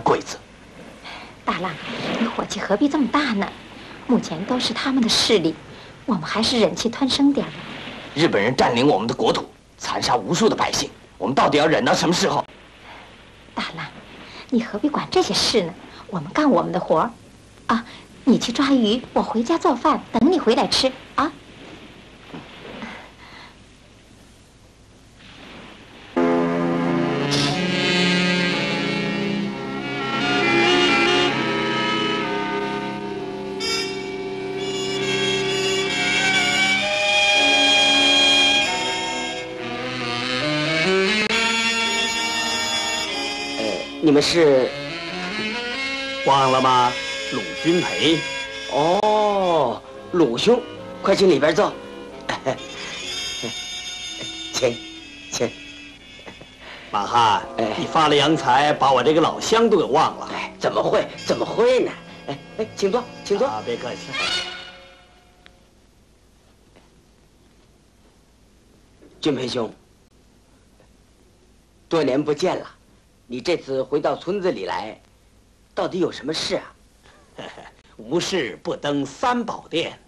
鬼子。大浪，你火气何必这么大呢？目前都是他们的势力，我们还是忍气吞声点吧。日本人占领我们的国土，残杀无数的百姓，我们到底要忍到什么时候？大浪，你何必管这些事呢？我们干我们的活儿。啊，你去抓鱼，我回家做饭，等你回来吃啊。是忘了吗？鲁君培。哦，鲁兄，快去里边坐。请，请。马汉，你发了洋财，把我这个老乡都给忘了。哎，怎么会？怎么会呢？哎哎，请坐，请坐。啊，别客气。君培兄，多年不见了。你这次回到村子里来，到底有什么事啊？无事不登三宝殿，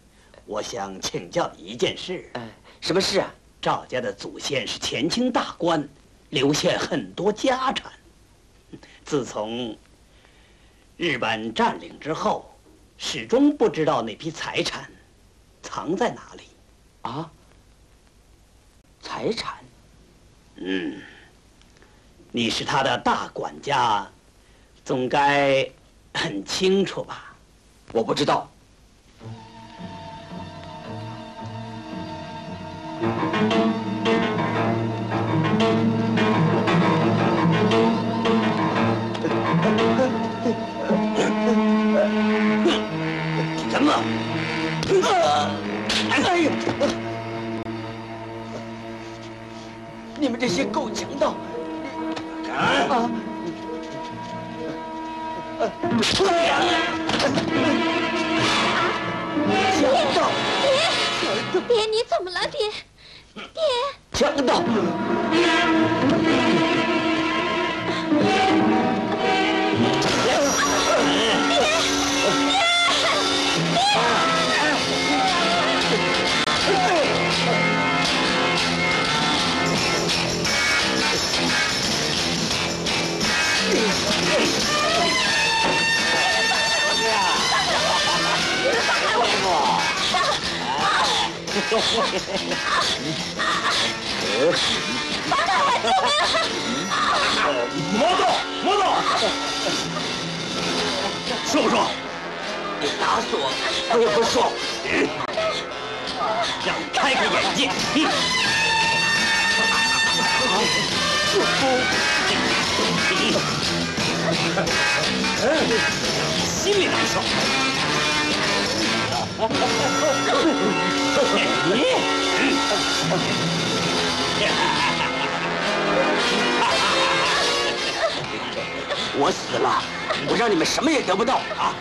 我想请教你一件事。哎，什么事啊？赵家的祖先是前清大官，留下很多家产。自从日本占领之后，始终不知道那批财产藏在哪里。啊？财产？嗯。你是他的大管家，总该很清楚吧？我不知道。什么？哎呀！你们这些狗强爹，爹，你怎么了，爹？爹，强盗！放开我！救命啊！魔动，魔动！说不说？你打死我，我也不说。让你开开眼界。心里难受。我死了，我让你们什么也得不到啊！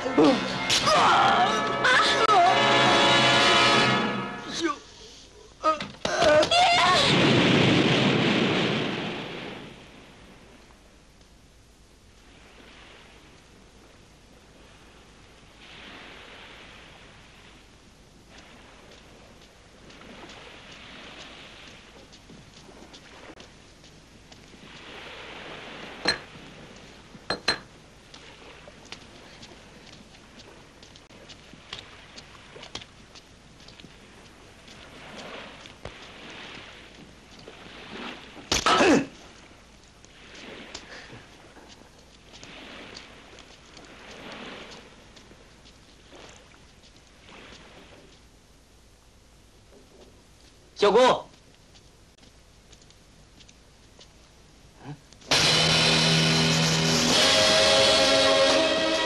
小姑，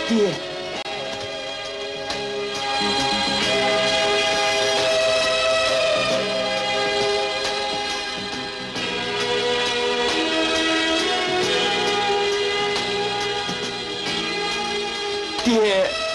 爹，爹。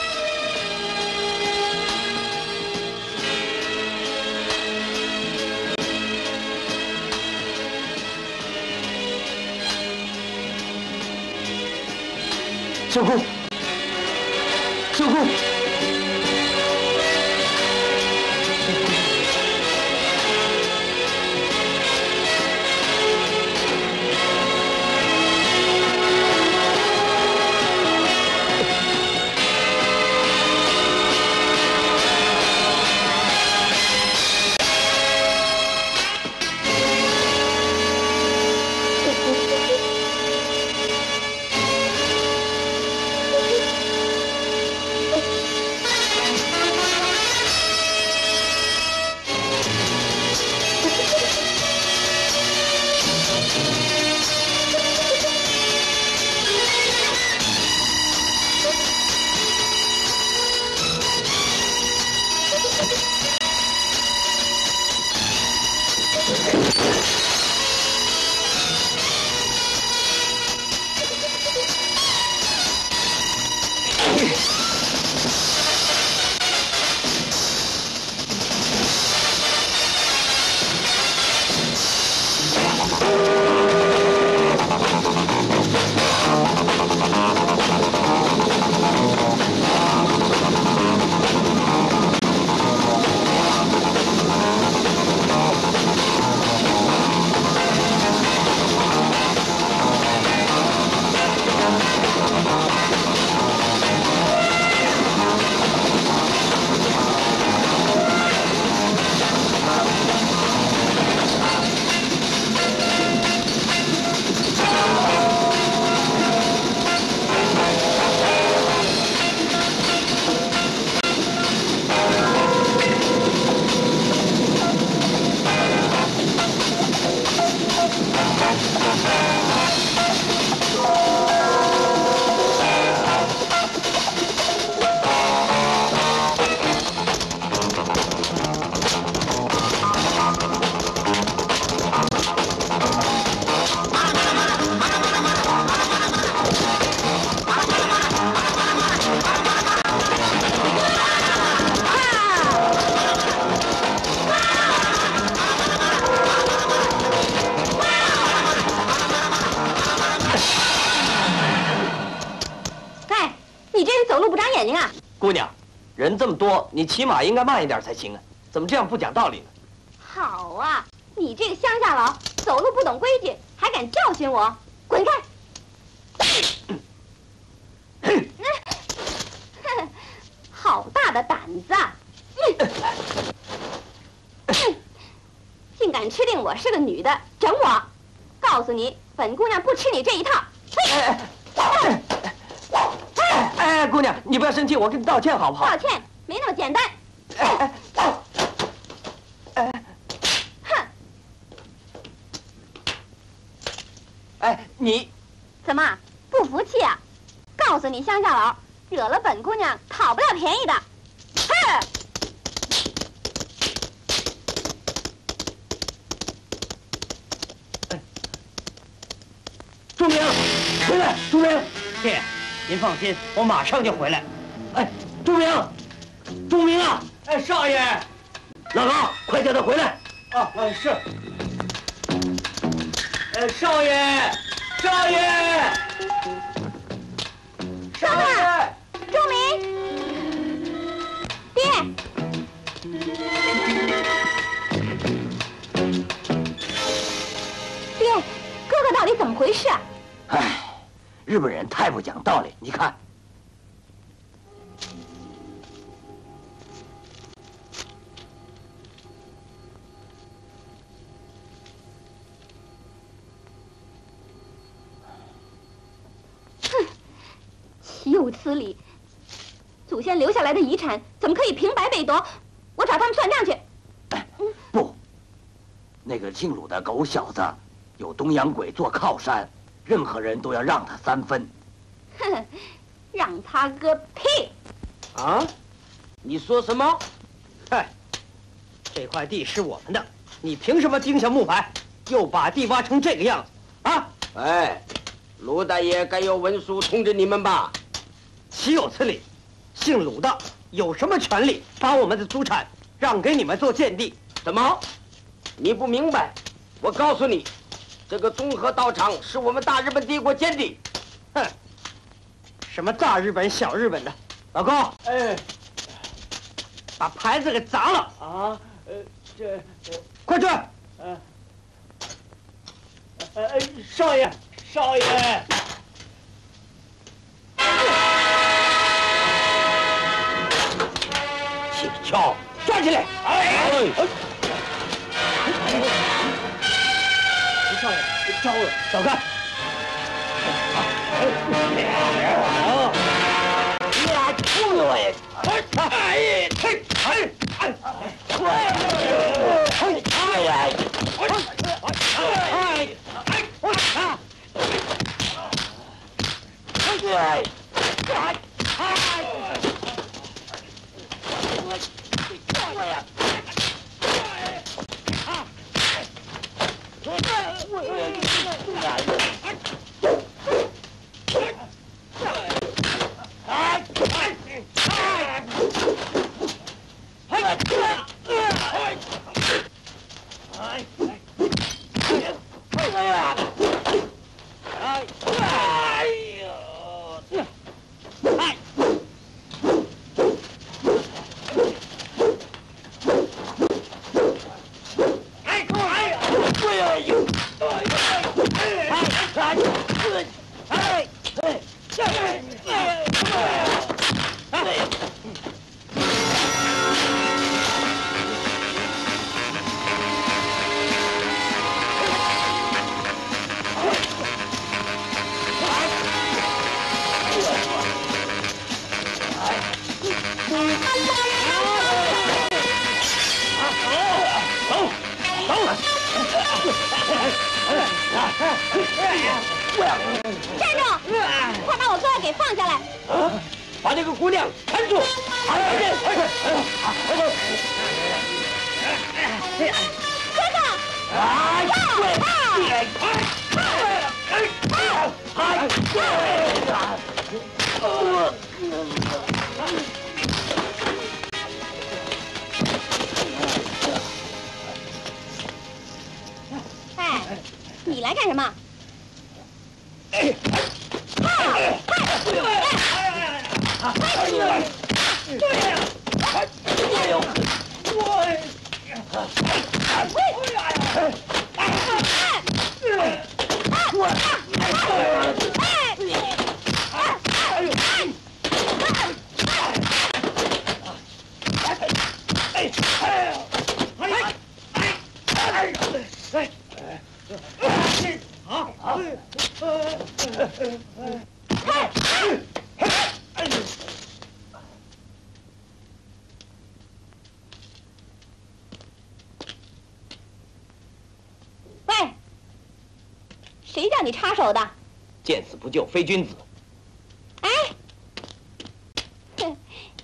你这人走路不长眼睛啊！姑娘，人这么多，你骑马应该慢一点才行啊！怎么这样不讲道理呢？好啊，你这个乡下佬，走路不懂规矩，还敢教训我？滚开！哼，好大的胆子啊！哼，竟敢吃定我是个女的，整我！告诉你，本姑娘不吃你这一套！哎哎姑娘，你不要生气，我跟你道歉好不好？道歉没那么简单。哎哎哎哎哼，哎，你怎么不服气啊？告诉你，乡下佬，惹了本姑娘讨不了便宜的。哼！朱明，回来，朱明，爹，您放心，我马上就回来。哎，朱明，朱明啊！哎，少爷。老高，快叫他回来！啊，哎是。哎，少爷，少爷，少爷，朱明，爹，爹，哥哥到底怎么回事啊？哎，日本人太不讲道理，你看，哼岂有此理！祖先留下来的遗产怎么可以平白被夺？我找他们算账去。不，那个姓鲁的狗小子有东洋鬼做靠山，任何人都要让他三分。哼，让他个屁！啊？你说什么？嗨，这块地是我们的，你凭什么盯下木牌，又把地挖成这个样子？啊？哎，卢大爷该有文书通知你们吧？岂有此理！姓鲁的有什么权利把我们的祖产让给你们做贱地？怎么？你不明白？我告诉你，这个综合道场是我们大日本帝国建的。哼，什么大日本、小日本的，老高，哎，把牌子给砸了，啊，呃，这，快去！呃，呃，少爷，少爷。走开。喂，谁叫你插手的？见死不救非君子。哎，哼，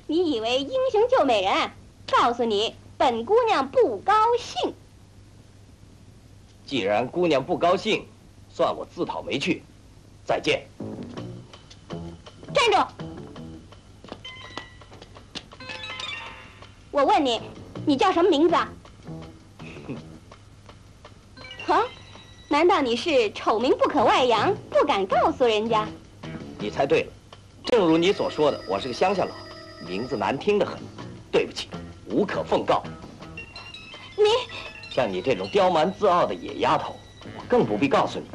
你以为英雄救美人？告诉你，本姑娘不高兴。既然姑娘不高兴，算我自讨没趣。再见。站住！我问你，你叫什么名字啊？啊？难道你是丑名不可外扬，不敢告诉人家？你猜对了，正如你所说的，我是个乡下佬，名字难听得很。对不起，无可奉告。你像你这种刁蛮自傲的野丫头，我更不必告诉你。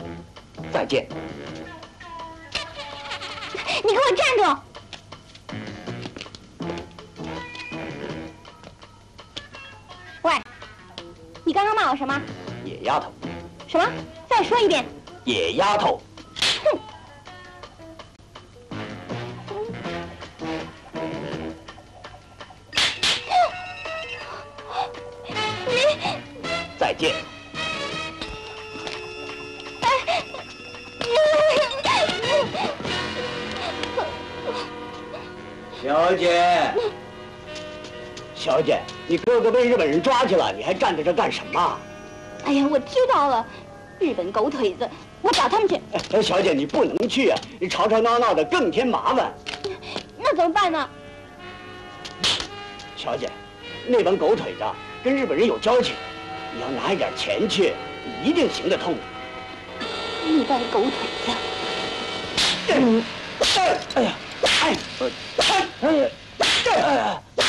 再见。你给我站住！喂，你刚刚骂我什么？野丫头，什么？再说一遍！野丫头。抓去了，你还站在这干什么？哎呀，我知道了，日本狗腿子，我找他们去。哎，小姐，你不能去啊！你吵吵闹闹的更添麻烦。那怎么办呢？小姐，那帮狗腿子跟日本人有交情，你要拿一点钱去，一定行得通。那帮狗腿子，嗯，哎哎呀，哎，哎，哎呀，哎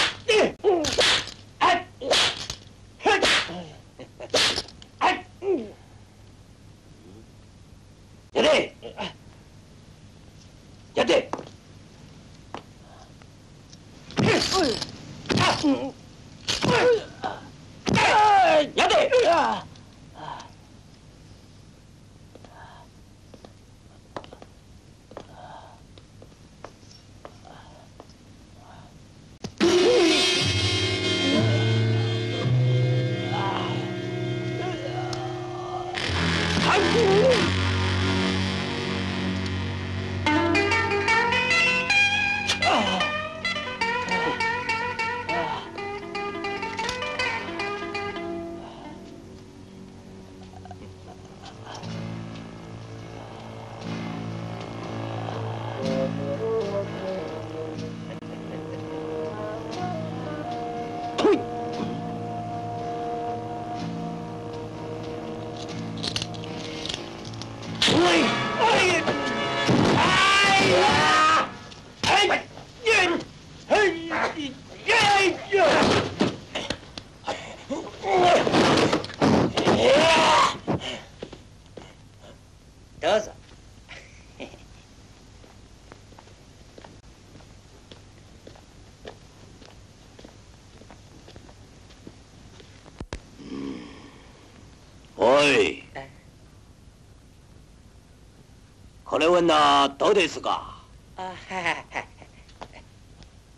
れはなどですが。あ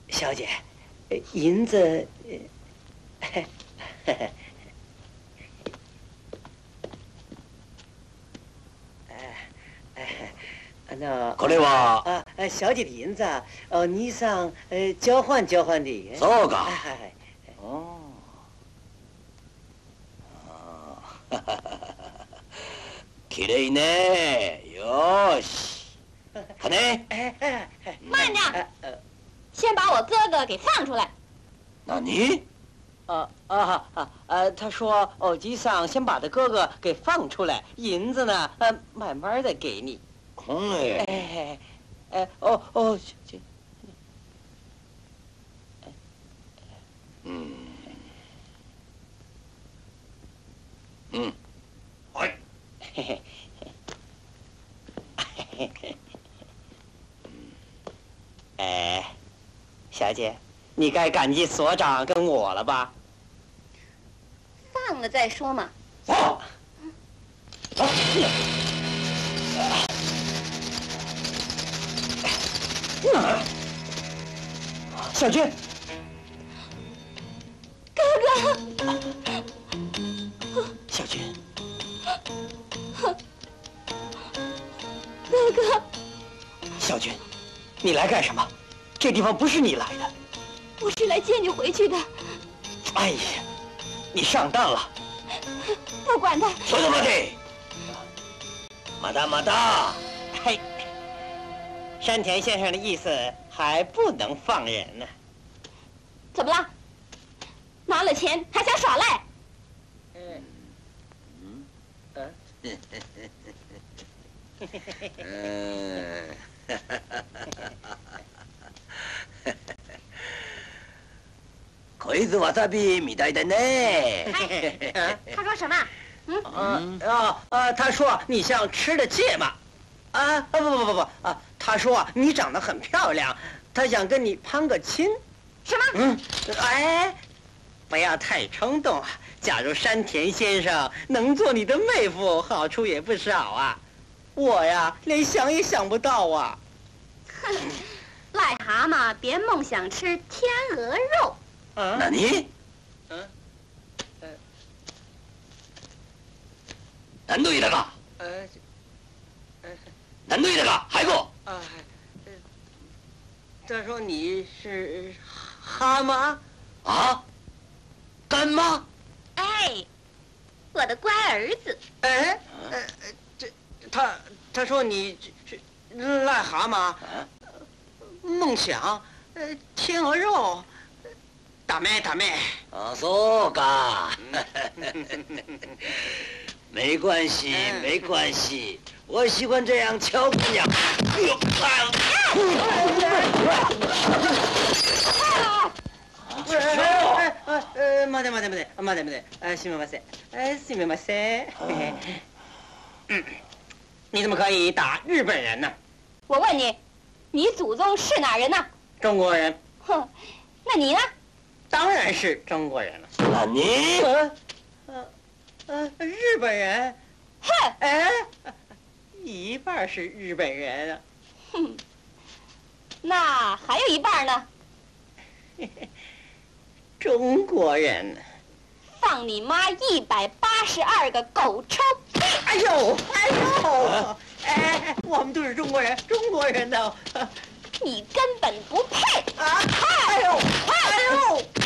小姐银子これは？小姐的银子お兄さん交交そうか、何？啊啊啊啊！他说欧吉桑先把他哥哥给放出来，银子呢，呃，慢慢的给你。これ。哎，哎，哦哦，这うん。うん。はい。嘿嘿，哎，小姐， 你该感激所长跟我了吧？放了再说嘛。小军，哥哥，小军，哥哥，小军，你来干什么？这地方不是你来的。我是来接你回去的。哎呀，你上当了。不管他，ちょっと待て。まだまだ。嘿，山田先生的意思还不能放人呢。怎么了？拿了钱还想耍赖？うん。こい つわさびみたいだね。他说什么？啊啊啊！他说你像吃的芥末。啊啊不不不不啊！他说你长得很漂亮，他想跟你攀个亲。什么？嗯，哎，不要太冲动啊！假如山田先生能做你的妹夫，好处也不少啊。我呀，连想也想不到啊。癞蛤蟆别梦想吃天鹅肉。 啊，何？嗯，呃，何度いたか。呃，何度いたか。早く。啊，呃他说你是蛤蟆。啊？干妈？哎，我的乖儿子，哎，呃，呃这他他说你是癞蛤蟆，梦想，呃，天鹅肉， 大妹大妹，あ、そうか。 没关系，嗯没关系，我喜欢这样瞧姑娘。哎呦，哎哎哎，待て待て待て待て待て，呃，すみません，呃，すみません。嗯，你怎么可以打日本人呢？我问你，你祖宗是哪人呢？中国人哼，那你呢？ 当然是中国人了。那你呃呃呃，日本人，哼，哎，一半是日本人啊。哼，那还有一半呢？中国人，放你妈一百八十二个狗臭屁！哎呦，哎呦，哎，我们都是中国人，中国人的，啊，你根本不配！哎呦，哎呦，哎呦，哎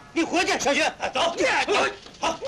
你回去，小薛，走，走，好。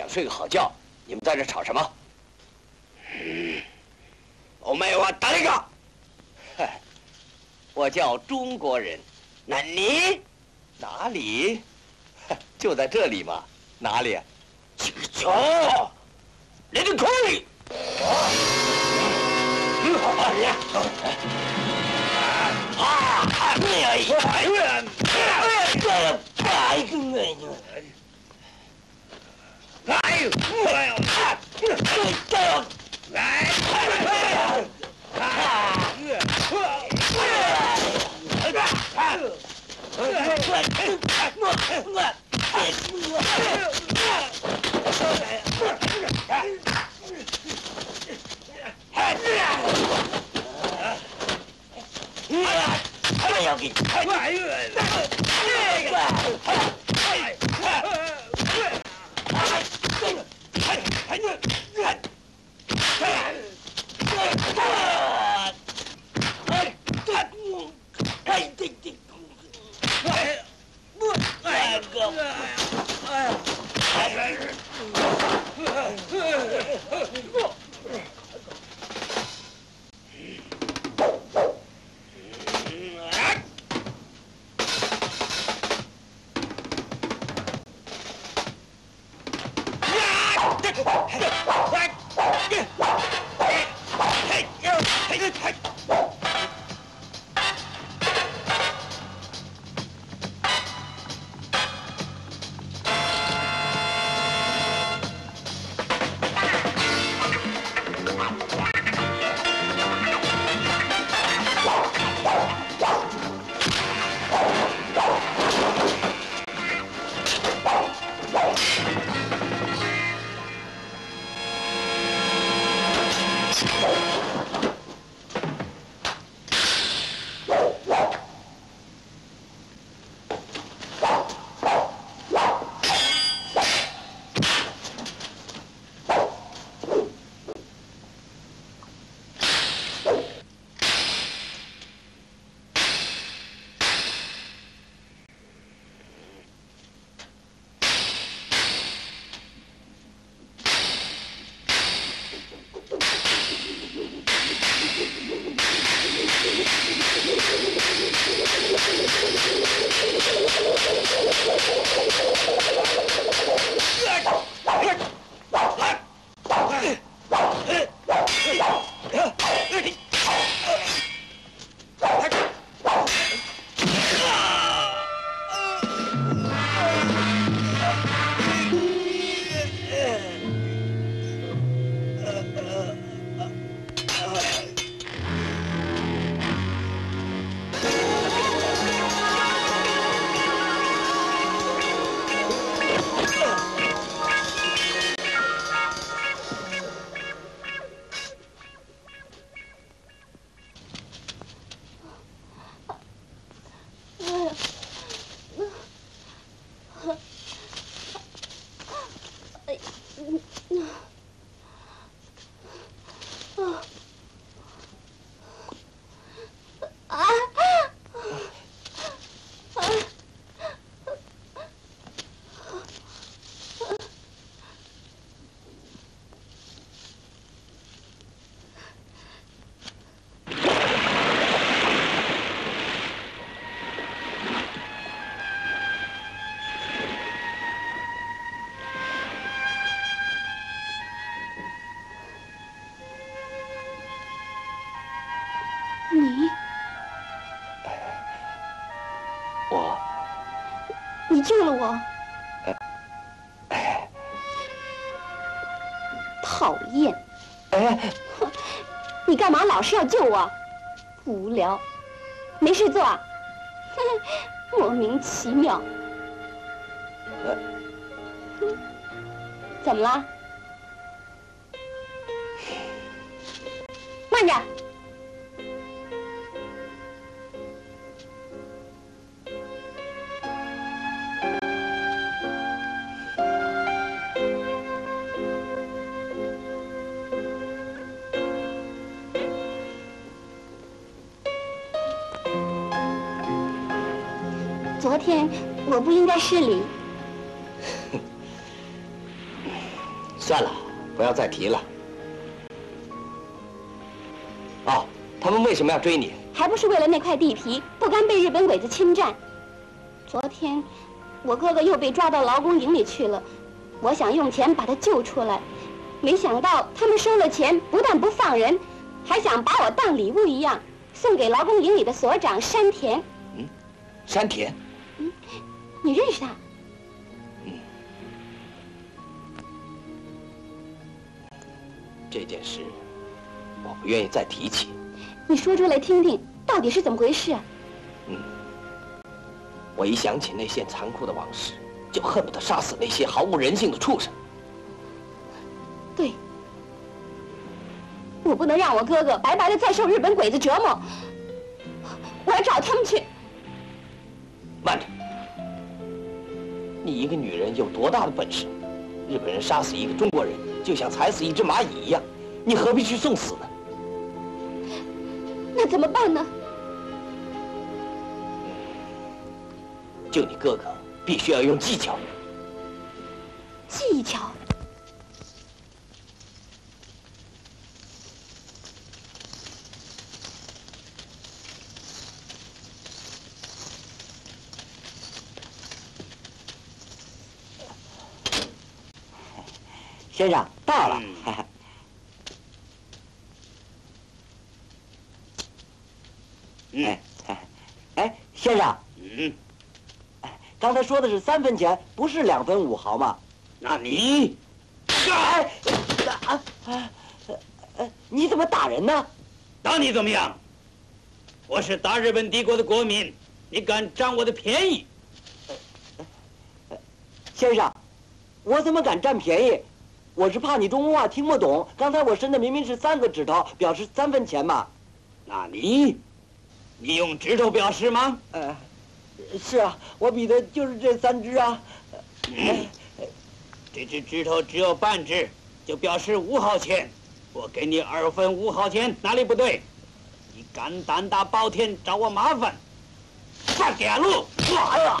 想睡个好觉，你们在这吵什么？嗯我没有打一个。我叫中国人，那你哪里？就在这里嘛，哪里？穷，Get him! 老是要救我？无聊，没事做啊？莫名其妙。怎么了？失礼。算了，不要再提了。哦，他们为什么要追你？还不是为了那块地皮，不甘被日本鬼子侵占。昨天，我哥哥又被抓到劳工营里去了，我想用钱把他救出来，没想到他们收了钱，不但不放人，还想把我当礼物一样送给劳工营里的所长山田。嗯，山田。嗯，你认识他？嗯。这件事，我不愿意再提起。你说出来听听，到底是怎么回事啊？嗯，我一想起那些残酷的往事，就恨不得杀死那些毫无人性的畜生。对，我不能让我哥哥白白的再受日本鬼子折磨，我要找他们去。人有多大的本事？日本人杀死一个中国人，就像踩死一只蚂蚁一样，你何必去送死呢？那怎么办呢？救你哥哥，必须要用技巧。技巧？先生到了。嗯，哎，先生，嗯，刚才说的是三分钱，不是两分五毫吗？那你，哎，啊啊，呃，你怎么打人呢？打你怎么样？我是大日本帝国的国民，你敢占我的便宜？先生，我怎么敢占便宜？我是怕你中国话听不懂。刚才我伸的明明是三个指头，表示三分钱嘛。那你，你用指头表示吗？呃，是啊，我比的就是这三只啊。嗯，这只指头只有半只，就表示五毫钱。我给你二分五毫钱，哪里不对？你敢胆大包天找我麻烦？上点路！哎呀！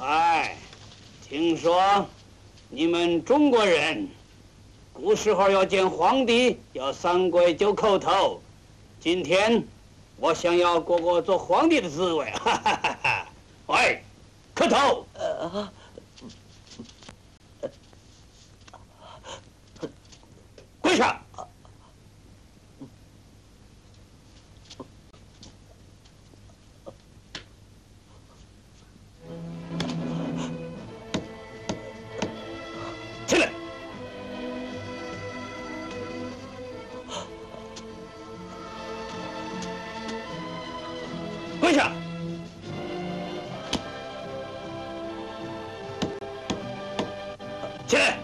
哎，听说你们中国人古时候要见皇帝要三跪九叩头，今天我想要过过做皇帝的滋味，哈哈哈哈！喂，磕头！跪下！起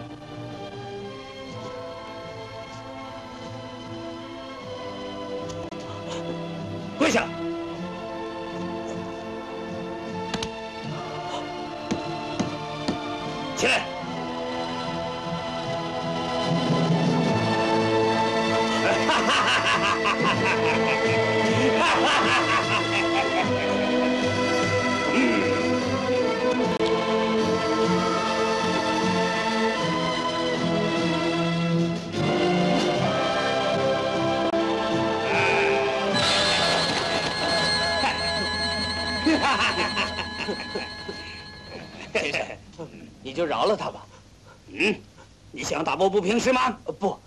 不平是吗？不，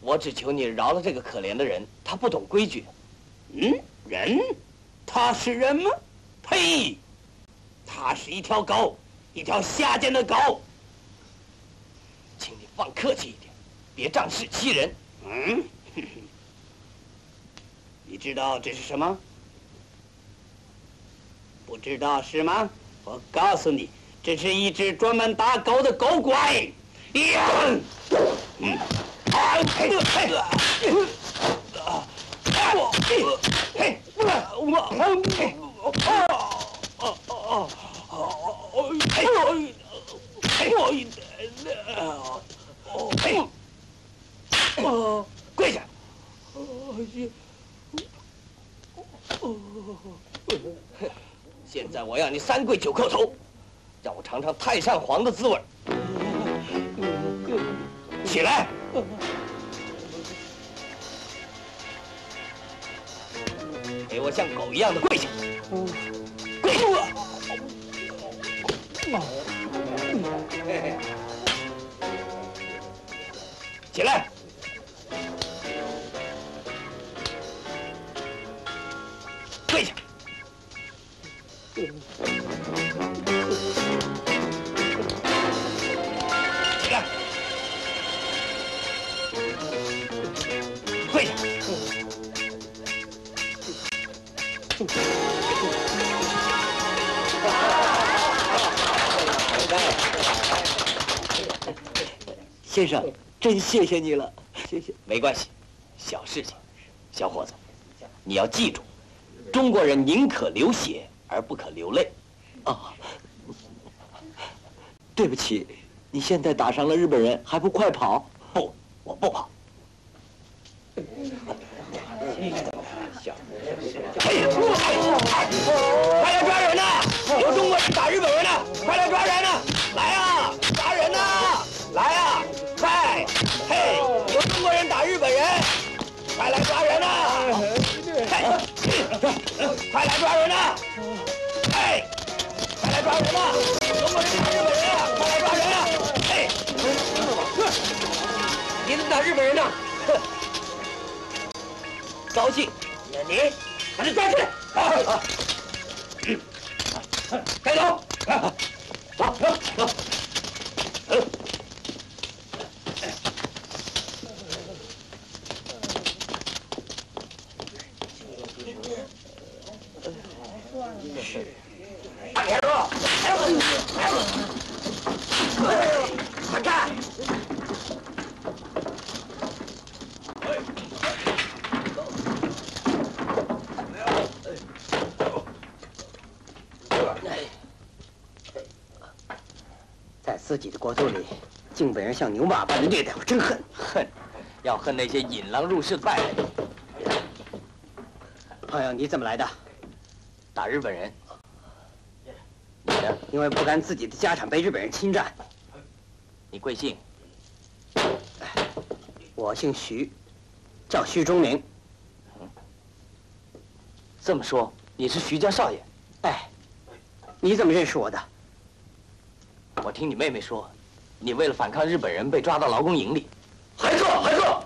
我只求你饶了这个可怜的人，他不懂规矩。嗯，人，他是人吗？呸！他是一条狗，一条下贱的狗。请你放客气一点，别仗势欺人。嗯，你知道这是什么？不知道是吗？我告诉你，这是一只专门打狗的狗拐。呀，嗯，嘿，嘿，啊，我，嘿，我，我，嘿，哦，哦，哦，哦，嘿，嘿，哦，嘿。哦，跪下！现在我要你三跪九叩头，让我尝尝太上皇的滋味。起来！给我像狗一样的跪下！跪下！起来！跪下！先生，真谢谢你了，谢谢。没关系，小事情。小伙子，你要记住，中国人宁可流血而不可流泪。啊，对不起，你现在打伤了日本人，还不快跑？不，我不跑。人呐！中国人打日本人啊！快来抓人啊！嘿，你怎么打日本人呢？哼，高兴。那你把他抓起来！啊！开走！走走走！大田叔，快看！在自己的国度里，竟被人像牛马般的虐待，我真恨。恨，要恨那些引狼入室的败类。朋友，你怎么来的？打日本人。你呢？因为不甘自己的家产被日本人侵占。你贵姓？我姓徐，叫徐忠明。这么说，你是徐家少爷？哎，你怎么认识我的？听你妹妹说，你为了反抗日本人被抓到劳工营里。还坐，还坐！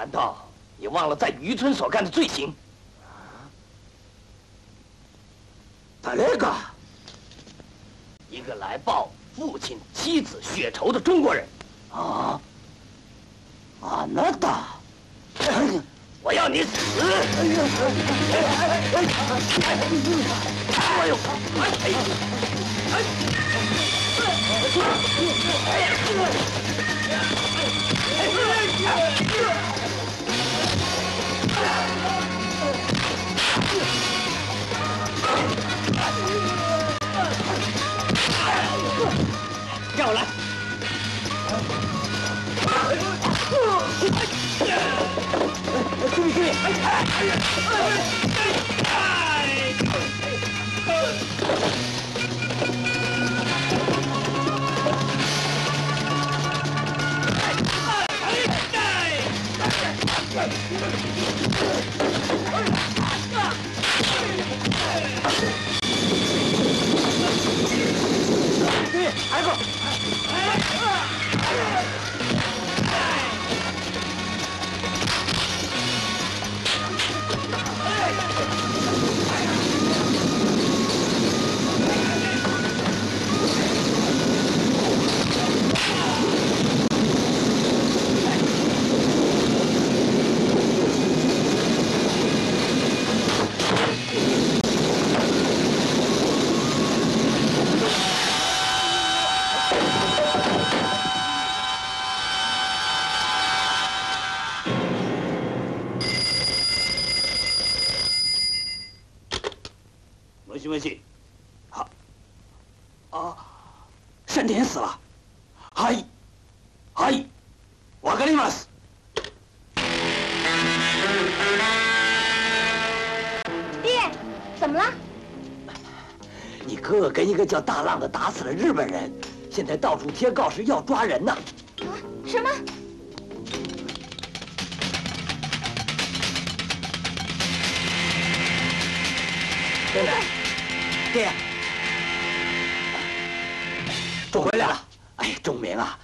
难道你忘了在渔村所干的罪行？誰か？一个来报父亲妻子血仇的中国人。啊！啊，那达，我要你死！哎呀，哎呦，哎让我来。没叫大浪的打死了日本人，现在到处贴告示要抓人呢。啊，什么？真的，爹，我回来了。哎，钟明啊，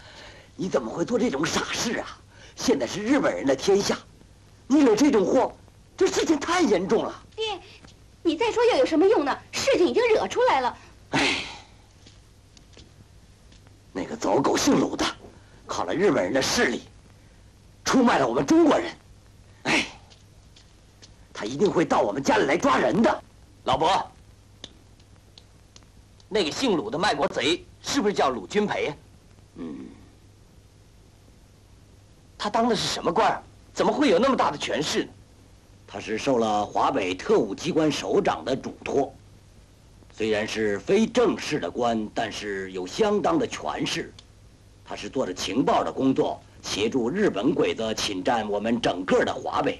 你怎么会做这种傻事啊？现在是日本人的天下，你惹这种祸，这事情太严重了。爹，你再说又有什么用呢？事情已经惹出来了。哎，那个走狗姓鲁的，靠了日本人的势力，出卖了我们中国人。哎，他一定会到我们家里来抓人的。老伯，那个姓鲁的卖国贼是不是叫鲁君培？嗯，他当的是什么官？怎么会有那么大的权势呢？他是受了华北特务机关首长的嘱托，虽然是非正式的官，但是有相当的权势。他是做着情报的工作，协助日本鬼子侵占我们整个的华北。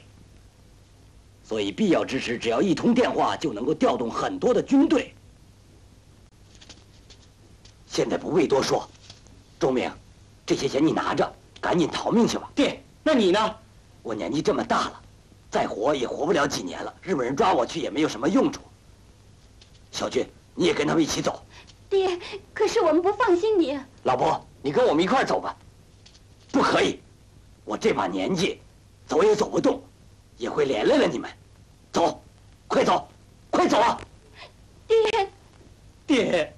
所以必要之时，只要一通电话，就能够调动很多的军队。现在不必多说，周明，这些钱你拿着，赶紧逃命去吧。爹，那你呢？我年纪这么大了，再活也活不了几年了。日本人抓我去也没有什么用处。小军，你也跟他们一起走。爹，可是我们不放心你。老婆，你跟我们一块儿走吧。不可以，我这把年纪，走也走不动，也会连累了你们。走，快走，快走啊！爹，爹，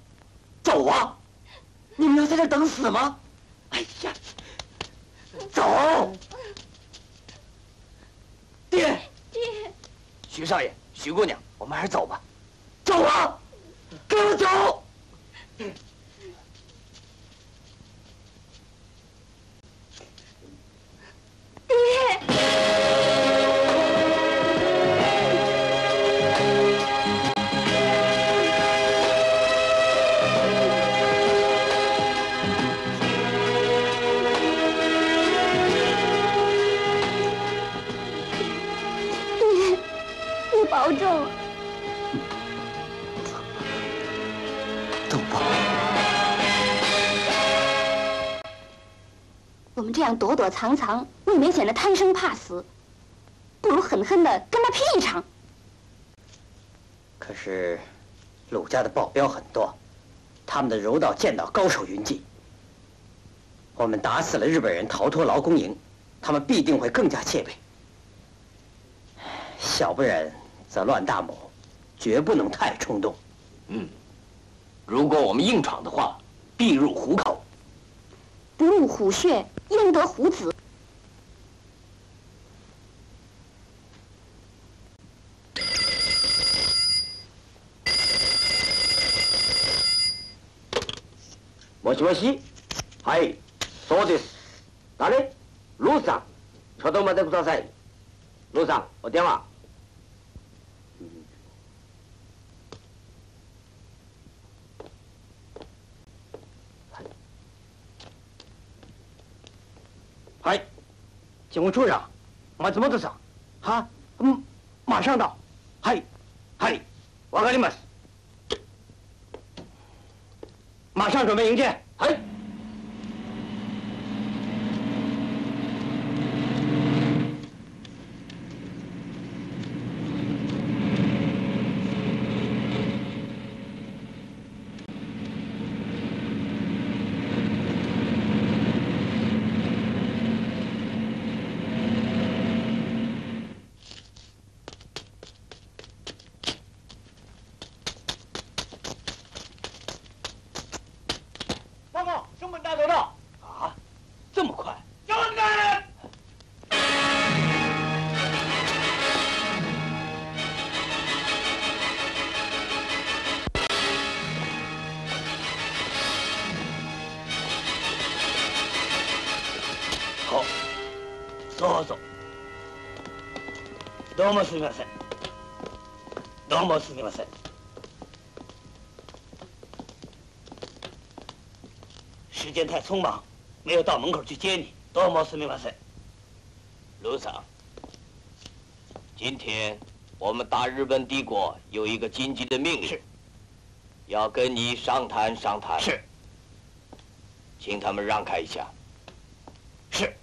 走啊！你们要在这儿等死吗？哎呀，走！爹，爹，徐少爷，徐姑娘，我们还是走吧。走啊！跟我走！爹。我们这样躲躲藏藏，未免显得贪生怕死，不如狠狠的跟他拼一场。可是，鲁家的保镖很多，他们的柔道、剑道高手云集。我们打死了日本人，逃脱劳工营，他们必定会更加戒备。小不忍则乱大谋，绝不能太冲动。嗯，如果我们硬闯的话，必入虎口。不入虎穴，焉得虎子。もしもし。はい。そうです。誰？ルさん。ちょっと待ってください。ルさん、お電話。警务处长，松本さん，哈，嗯，马上到。はい、はい、わかります。马上准备迎接。はい。 どうもすみません。どうもすみません。时间太匆忙，没有到门口去接你。どうもすみません。卢桑，今天我们大日本帝国有一个紧急的命令，是要跟你商谈商谈。是，请他们让开一下。是，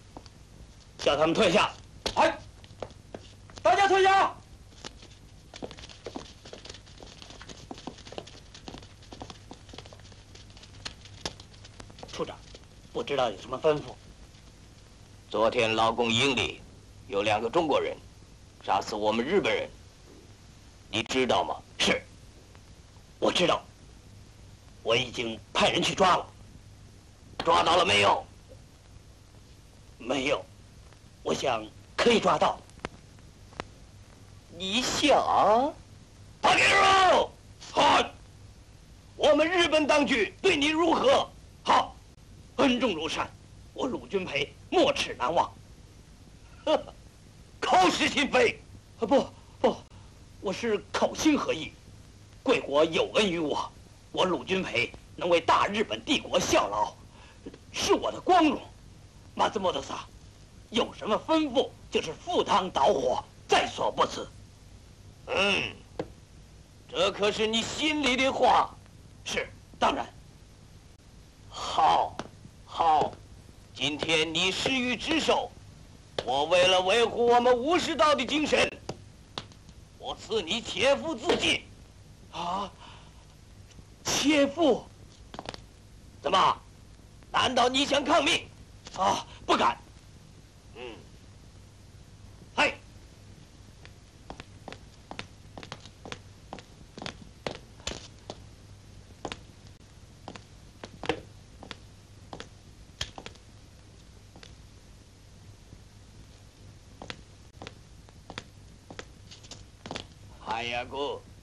叫他们退下。哎， 大家退下。处长，不知道有什么吩咐？昨天劳工营里有两个中国人杀死我们日本人，你知道吗？是，我知道，我已经派人去抓了。抓到了没有？没有，我想可以抓到。你想？大给肉！好，我们日本当局对你如何？好，恩重如山，我鲁君培没齿难忘。呵呵，口是心非。啊不不，我是口心合意。贵国有恩于我，我鲁君培能为大日本帝国效劳，是我的光荣。马兹莫德萨，有什么吩咐就是赴汤蹈火，在所不辞。嗯，这可是你心里的话。是，当然。好，好，今天你施予职守，我为了维护我们武士道的精神，我赐你切腹自尽。啊，切腹？怎么？难道你想抗命？啊，不敢。嗯，嗨。早く。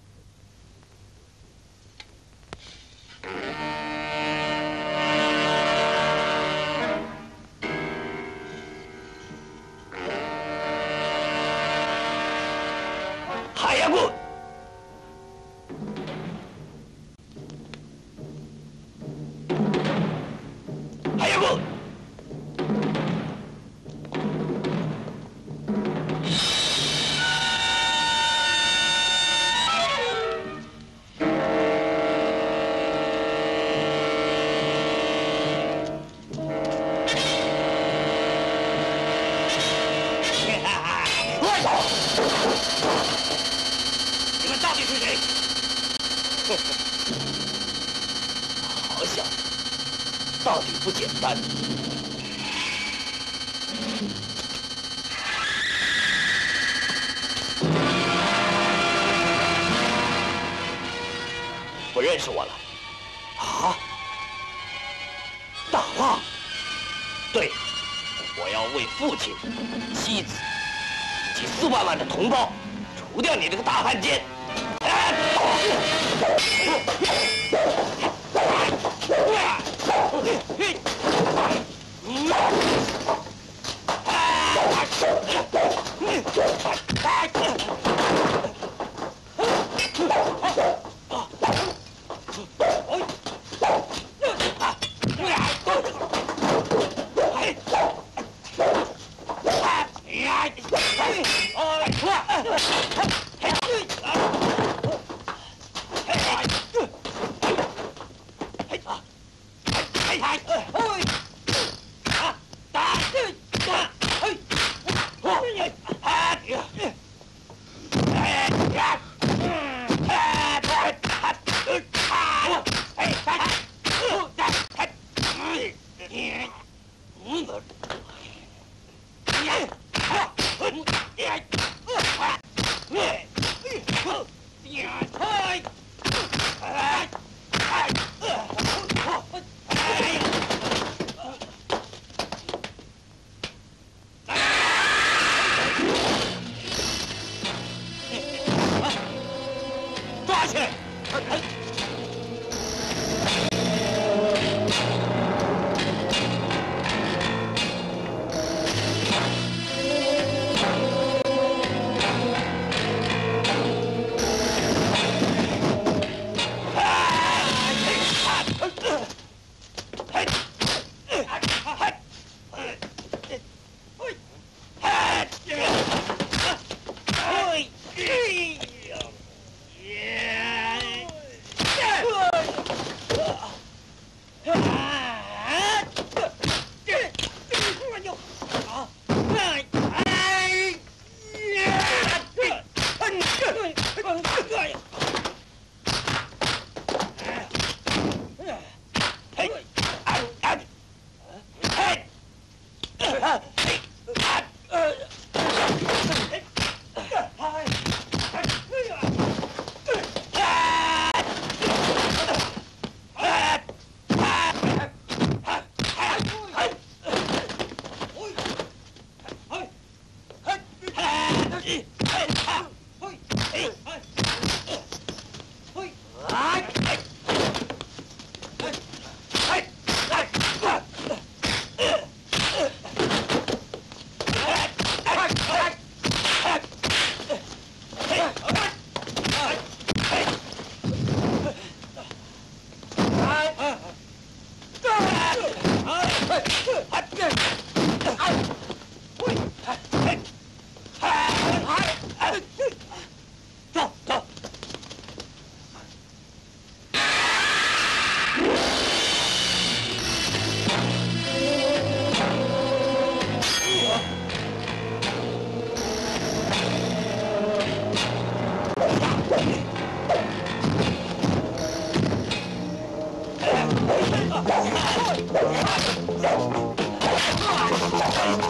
Thank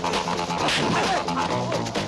you.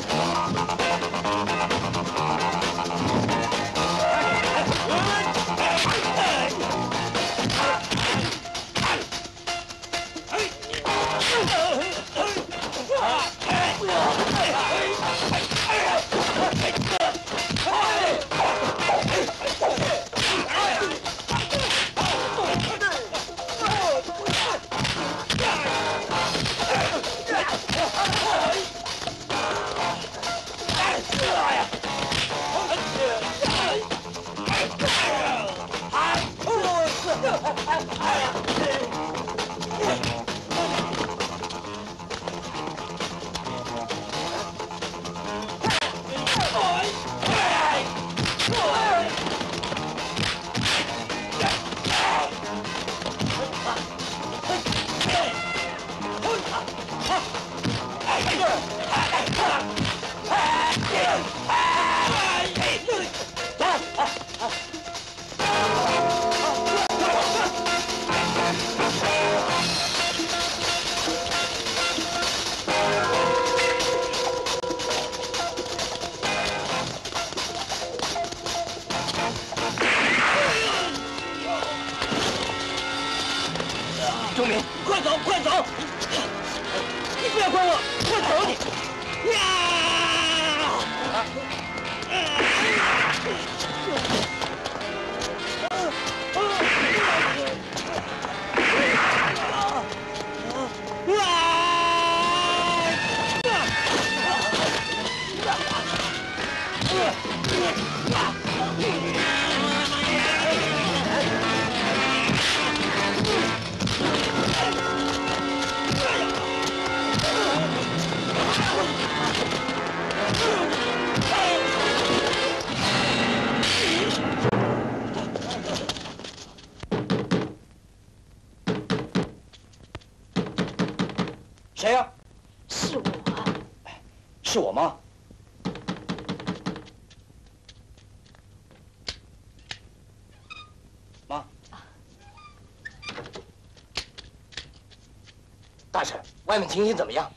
情形怎么样？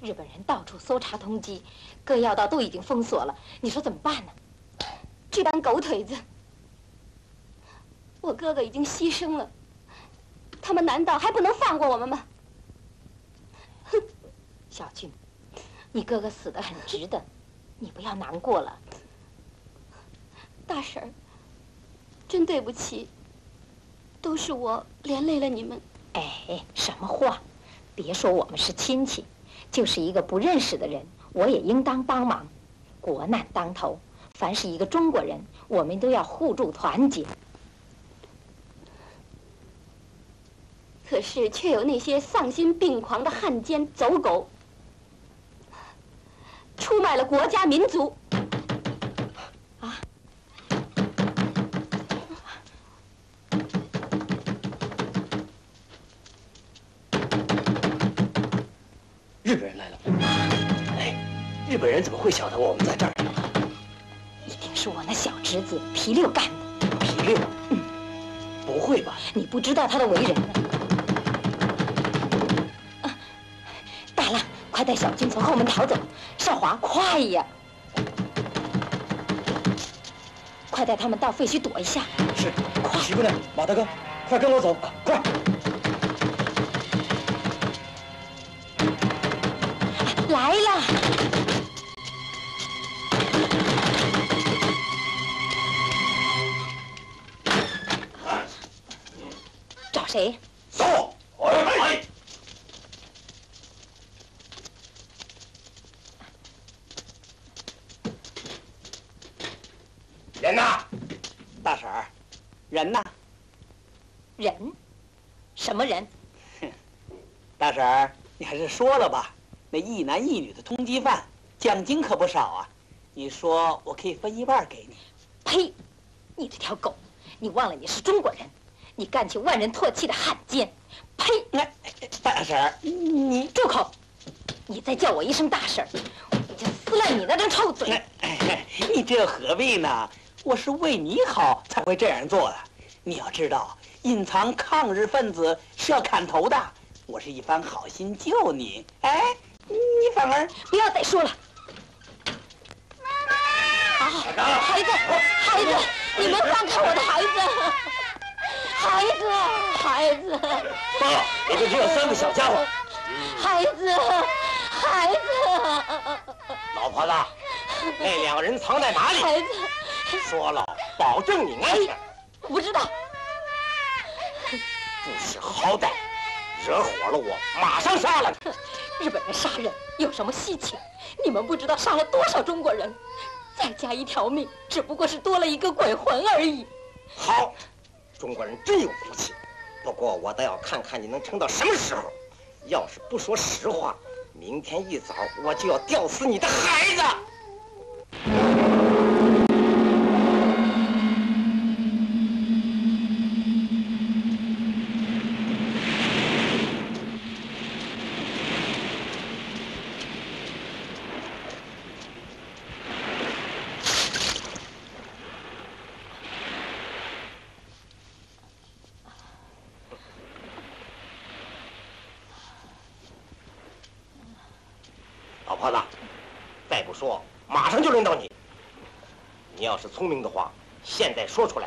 日本人到处搜查通缉，各要道都已经封锁了，你说怎么办呢？这帮狗腿子！我哥哥已经牺牲了，他们难道还不能放过我们吗？哼，小俊，你哥哥死得很值得，你不要难过了。大婶儿，真对不起，都是我连累了你们。哎，什么话？别说我们是亲戚，就是一个不认识的人，我也应当帮忙。国难当头，凡是一个中国人，我们都要互助团结。可是，却有那些丧心病狂的汉奸走狗，出卖了国家民族。本人怎么会晓得我们在这儿？一定是我那小侄子皮六干的。皮六？嗯，不会吧？你不知道他的为人呢。大浪，快带小军从后门逃走！少华，快呀！快带他们到废墟躲一下。是，快！徐姑娘，马大哥，快跟我走，快！谁？走！哎！人呢？大婶儿，人呢？人？什么人？哼 大婶儿，你还是说了吧。那一男一女的通缉犯，奖金可不少啊！你说我可以分一半给你？呸！你这条狗，你忘了你是中国人，你干起万人唾弃的汉奸！呸！哎，大婶儿，你住口！你再叫我一声大婶儿，我就撕烂你那张臭嘴！哎，你这又何必呢？我是为你好才会这样做的。你要知道，隐藏抗日分子是要砍头的。我是一番好心救你，哎，你反而不要再说了。啊，孩子，孩子，你们放开我的孩子！孩子，孩子！妈，里面只有三个小家伙。孩子，孩子！老婆子，那两个人藏在哪里？孩子，说了，保证你安全。我不知道。不识好歹，惹火了我，马上杀了你！日本人杀人有什么稀奇？你们不知道杀了多少中国人，再加一条命，只不过是多了一个鬼魂而已。好，中国人真有福气。不过我倒要看看你能撑到什么时候。要是不说实话，明天一早我就要吊死你的孩子。老婆子，再不说，马上就轮到你。你要是聪明的话，现在说出来，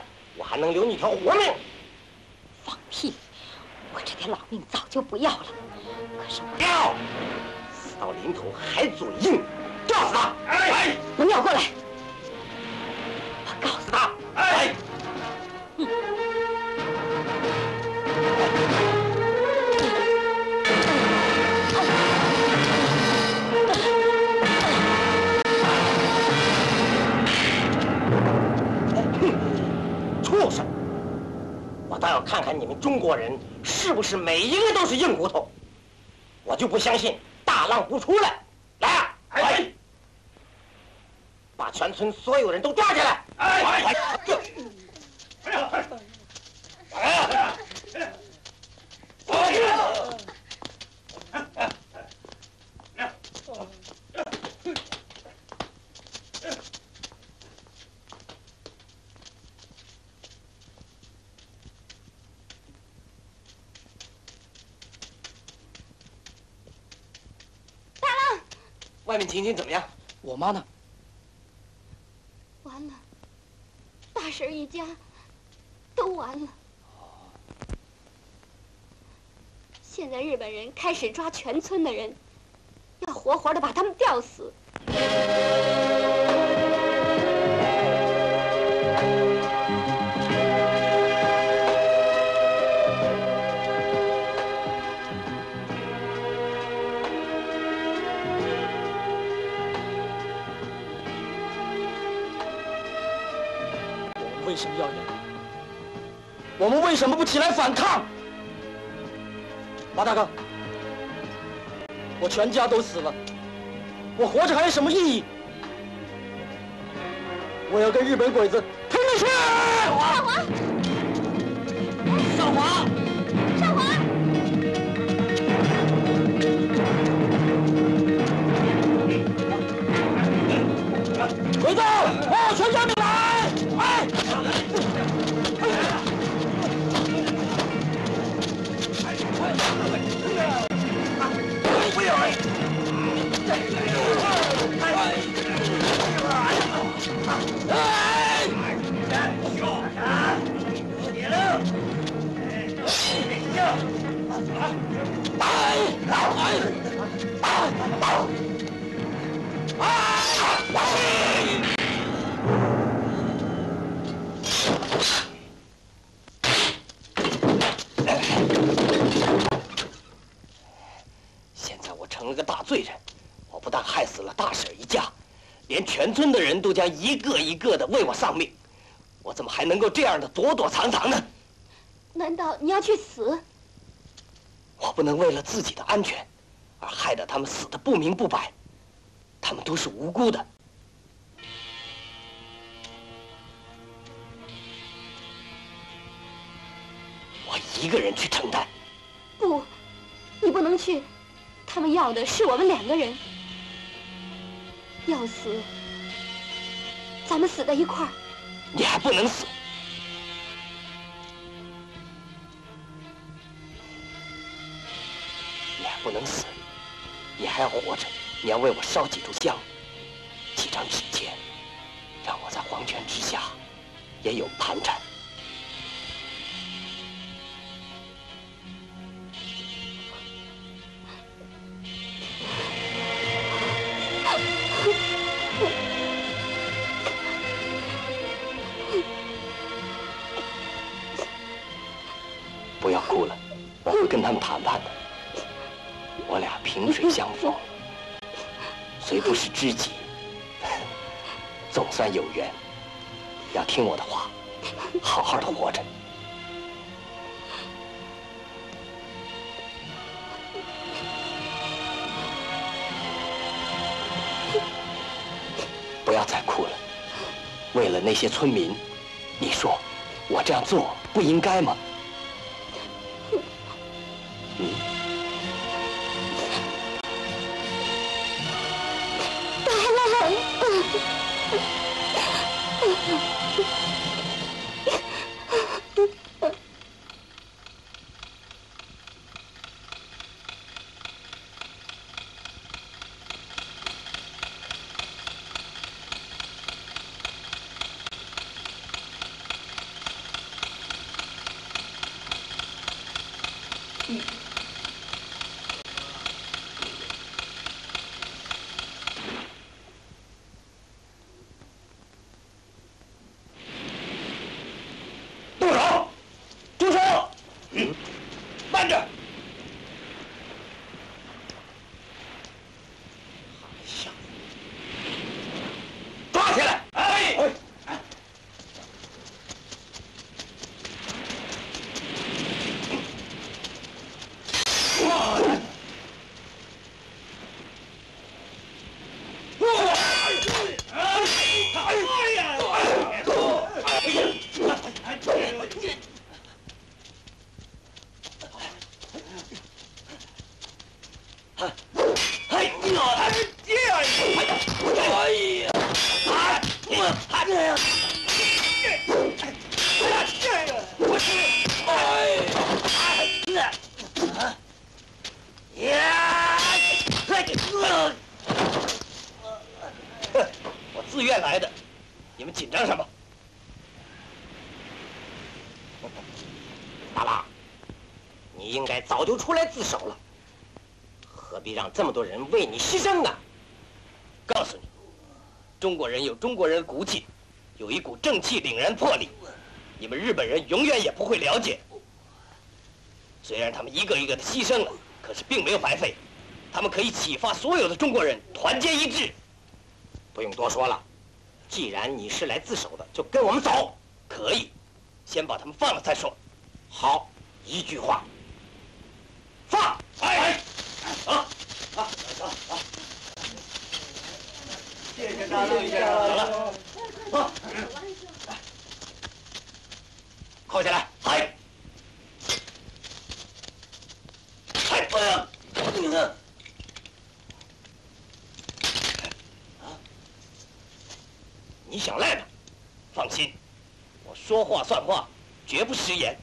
人开始抓全村的人，要活活的把他们吊死。我们为什么要忍？我们为什么不起来反抗？马大哥，我全家都死了，我活着还有什么意义？我要跟日本鬼子拼了去！少华，少华，村的人都将一个一个的为我丧命，我怎么还能够这样的躲躲藏藏呢？难道你要去死？我不能为了自己的安全，而害得他们死的不明不白，他们都是无辜的。我一个人去承担。不，你不能去。他们要的是我们两个人。要死，咱们死在一块儿。你还不能死。你还不能死，你还要活着。你要为我烧几炷香，几张纸钱，让我在黄泉之下也有盘缠。我会跟他们谈判的。我俩萍水相逢，虽不是知己，总算有缘。要听我的话，好好的活着。不要再哭了。为了那些村民，你说我这样做不应该吗？动手！住手！嗯，慢着！抓起来！哎！大郎，你应该早就出来自首了，何必让这么多人为你牺牲呢？告诉你，中国人有中国人骨气，有一股正气凛然魄力，你们日本人永远也不会了解。虽然他们一个一个的牺牲了，可是并没有白费，他们可以启发所有的中国人团结一致。不用多说了，既然你是来自首的，就跟我们走。可以，先把他们放了再说。好，一句话，放！哎，走，走，走，走。谢谢大郎，谢谢大郎。走，扣下来。嗨，嗨，哎呀，你看，啊，你想赖吗？放心，我说话算话，绝不食言。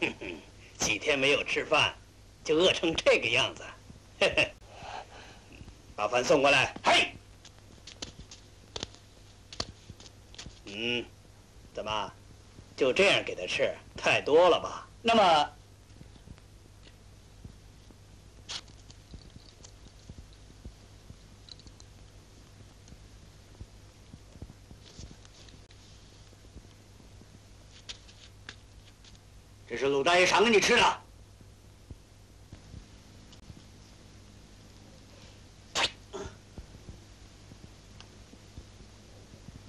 几天没有吃饭，就饿成这个样子。嘿嘿，把饭送过来。嘿。嗯，怎么，就这样给他吃？太多了吧？那么，这是鲁大爷赏给你吃的。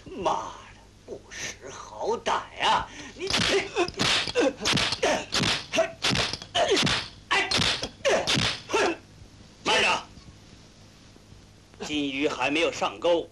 妈的，不识好歹啊！你，慢着，金鱼还没有上钩，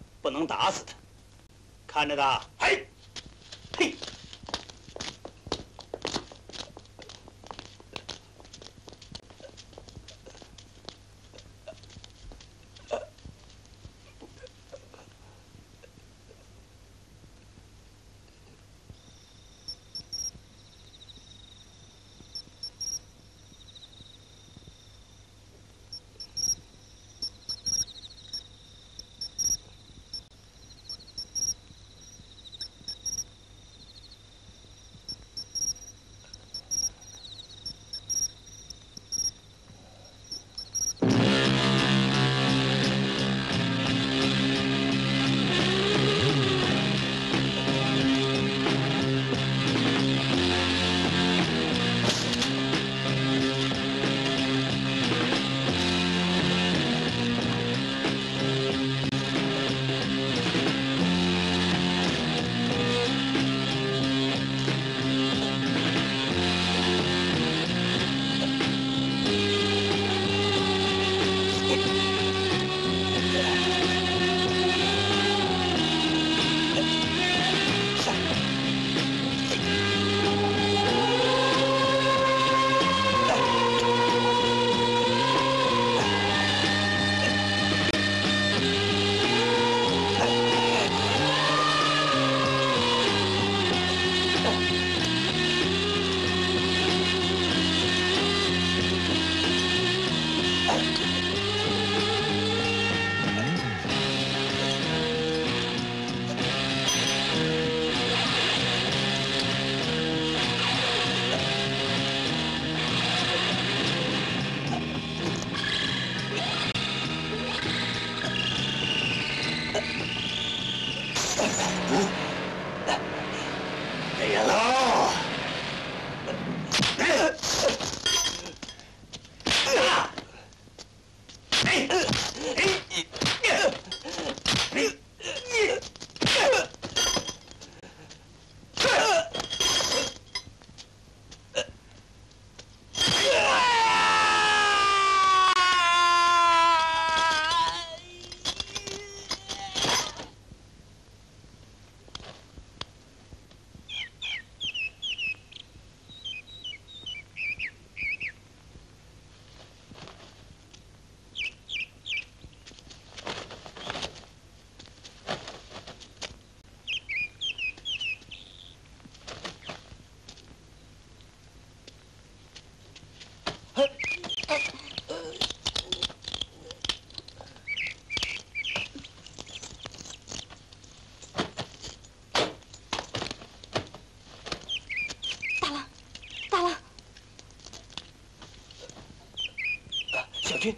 小军，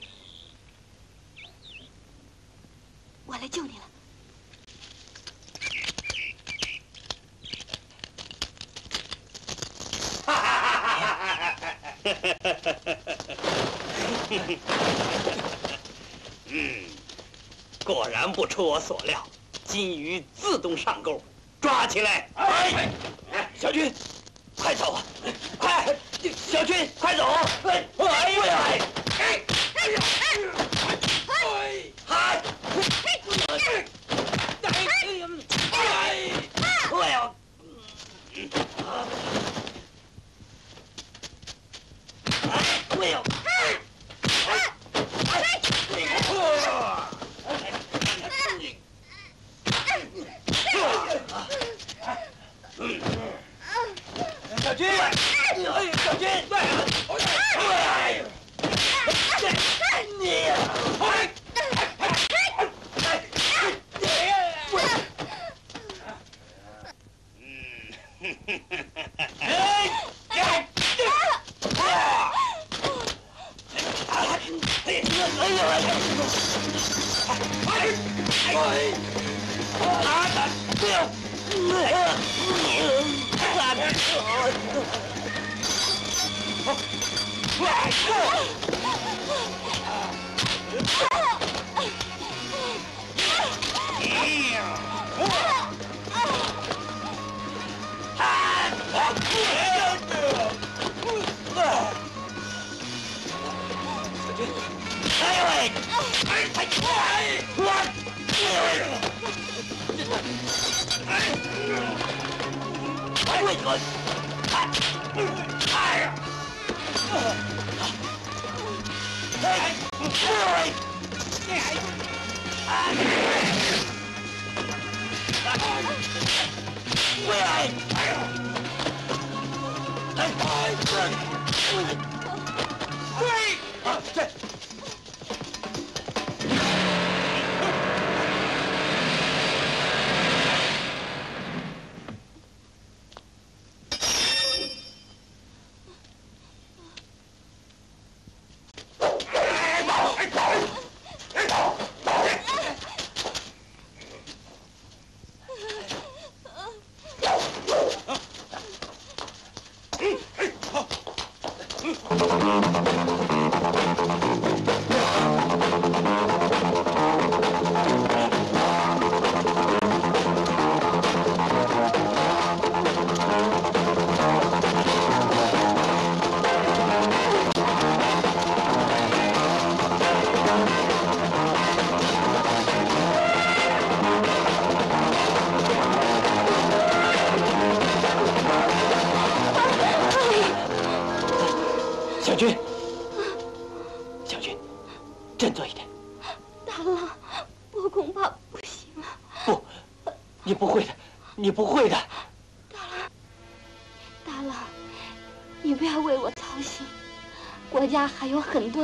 我来救你了。果然不出我所料，金鱼自动上钩，抓起来！哎，小军，快走啊！快，小军，快走！哎，哎呀，よっ!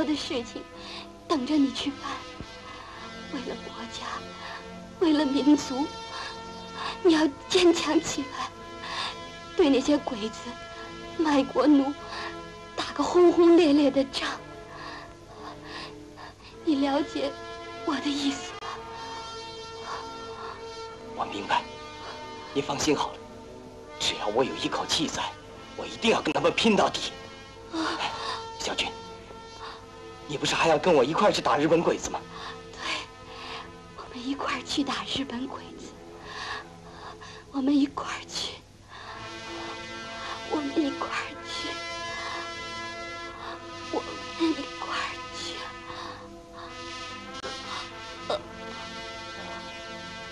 的事情等着你去办。为了国家，为了民族，你要坚强起来，对那些鬼子、卖国奴打个轰轰烈烈的仗。你了解我的意思吗？我明白，你放心好了，只要我有一口气在，我一定要跟他们拼到底。你不是还要跟我一块儿去打日本鬼子吗？对，我们一块儿去打日本鬼子。我们一块儿去，我们一块儿去，我们一块儿去。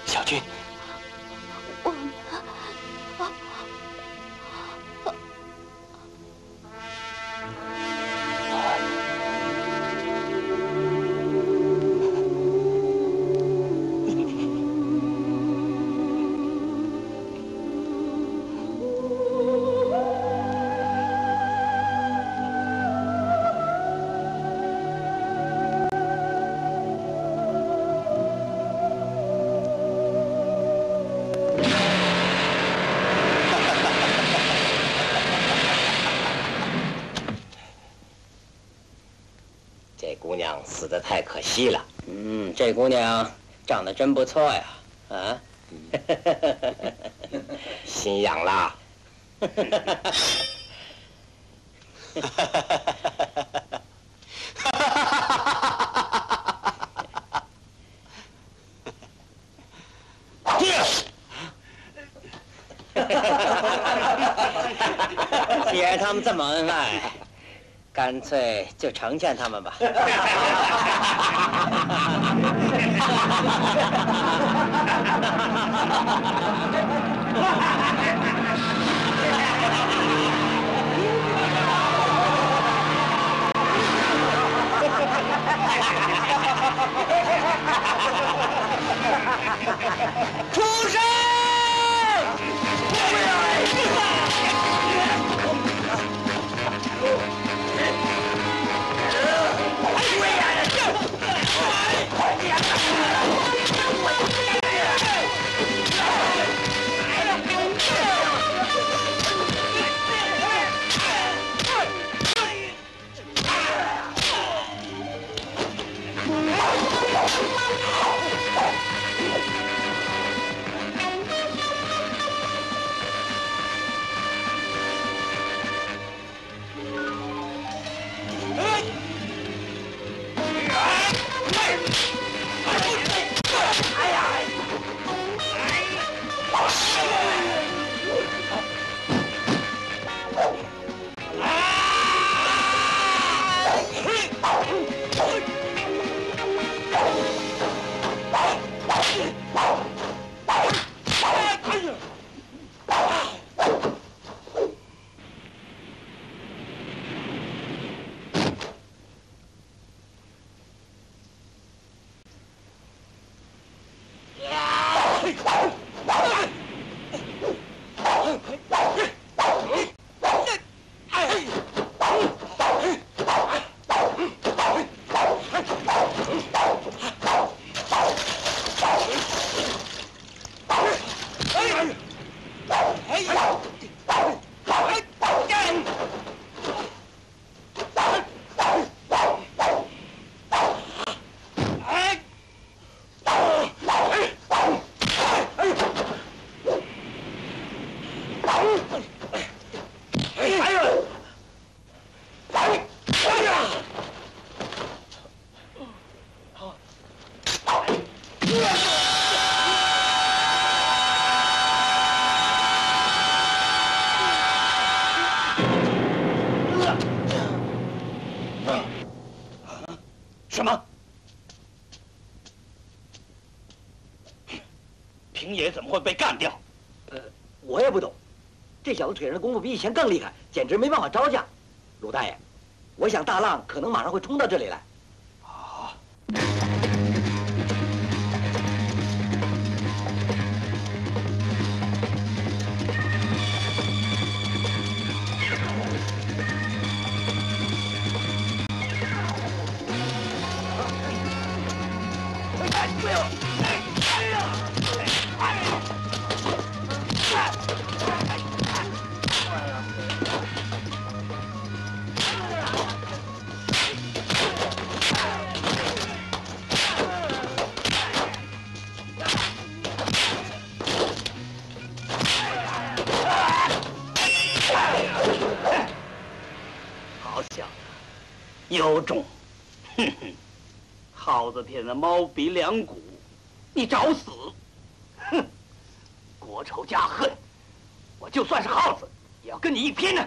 小军，真不错呀，啊，心痒啦。既然他们这么恩爱，干脆就成全他们吧。以前更厉害，简直没办法招架。鲁大爷，我想大浪可能马上会冲到这里来。有种！哼哼，耗子舔的猫鼻梁骨，你找死！哼，国仇家恨，我就算是耗子，也要跟你一拼呢！